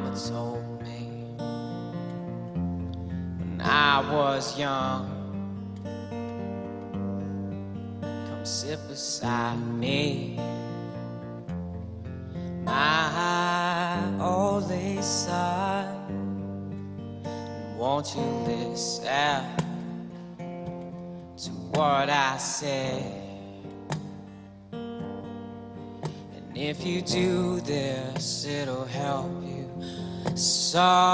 mama told me when I was young. Come sit beside me, my only son. Won't you listen to what I say? And if you do this, it'll help you someday.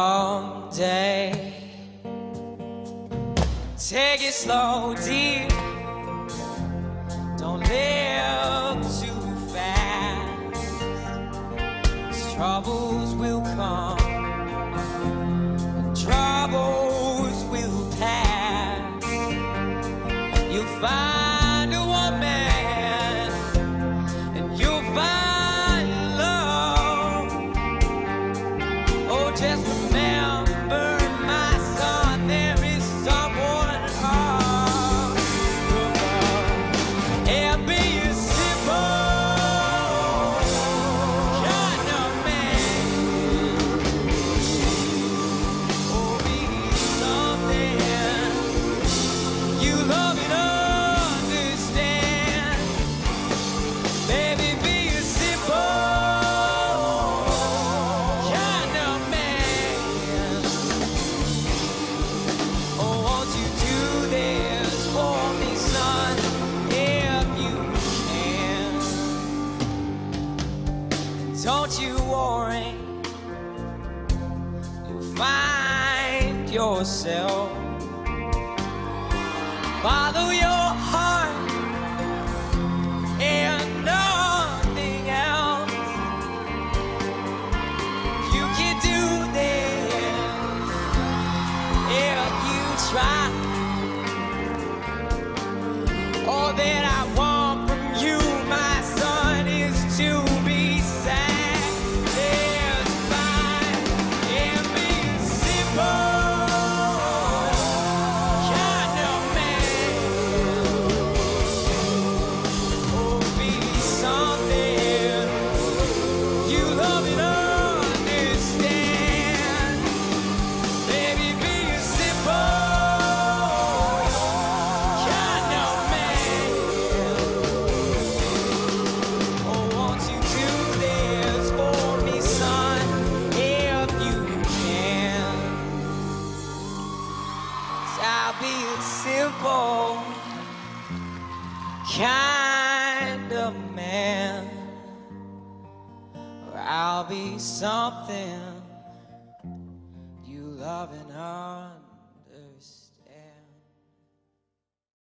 Take it slow, dear. Don't live too fast. troubles will come, troubles will pass. You'll find Don't you worry, you'll find yourself. Follow your be a simple kind of man. Or I'll be something you love and understand.